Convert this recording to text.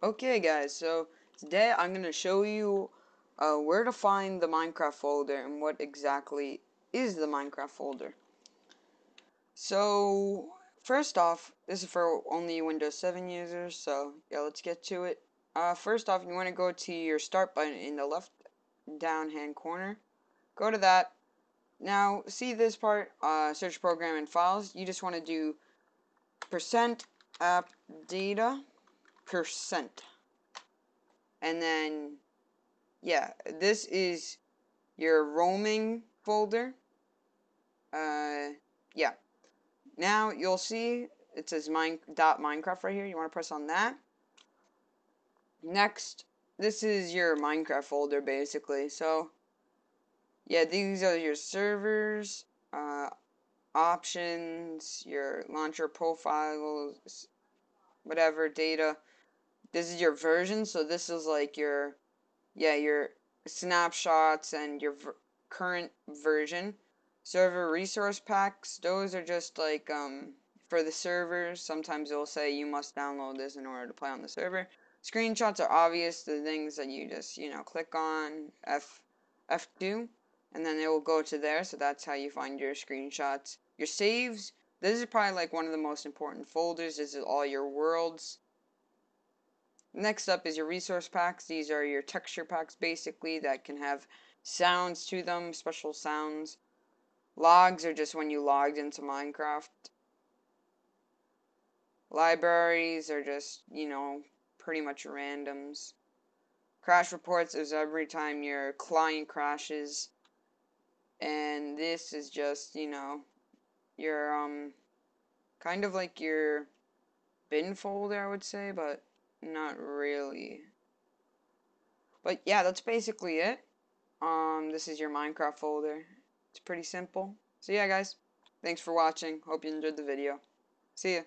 Okay guys, so today I'm going to show you uh, where to find the Minecraft folder and what exactly is the Minecraft folder. So, first off, this is for only Windows 7 users, so yeah, let's get to it. Uh, first off, you want to go to your start button in the left down hand corner. Go to that. Now, see this part, uh, search program and files, you just want to do percent app data percent. And then, yeah, this is your roaming folder. Uh, yeah. Now you'll see it says mine dot Minecraft right here. You want to press on that. Next, this is your Minecraft folder basically. So, yeah, these are your servers, uh, options, your launcher profiles, whatever data this is your version so this is like your yeah your snapshots and your current version. Server resource packs those are just like um for the servers sometimes it'll say you must download this in order to play on the server. Screenshots are obvious the things that you just you know click on f f2 and then it will go to there so that's how you find your screenshots. Your saves this is probably like one of the most important folders. This is all your worlds Next up is your resource packs. These are your texture packs basically that can have sounds to them, special sounds. Logs are just when you logged into Minecraft. Libraries are just, you know, pretty much randoms. Crash reports is every time your client crashes. And this is just, you know, your, um, kind of like your bin folder, I would say, but not really. But yeah, that's basically it. Um, this is your Minecraft folder. It's pretty simple. So yeah, guys, thanks for watching. Hope you enjoyed the video. See ya.